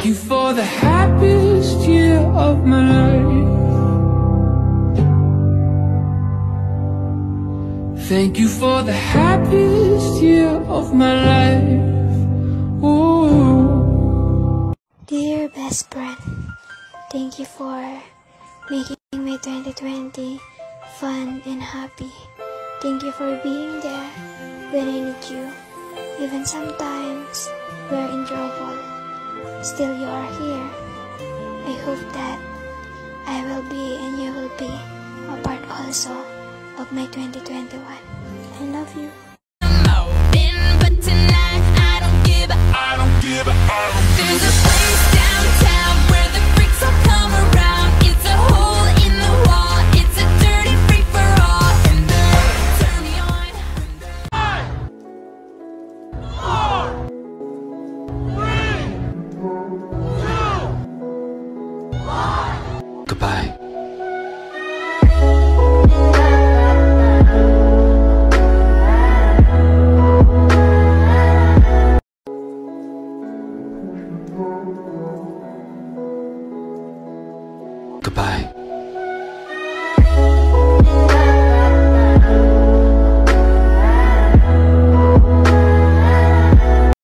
Thank you for the happiest year of my life. Thank you for the happiest year of my life. Ooh. Dear best friend, thank you for making my 2020 fun and happy. Thank you for being there when I need you. Even sometimes we're in trouble, still you are here. I hope that I will be and you will be a part also of my 2021. I love you. Goodbye. Goodbye.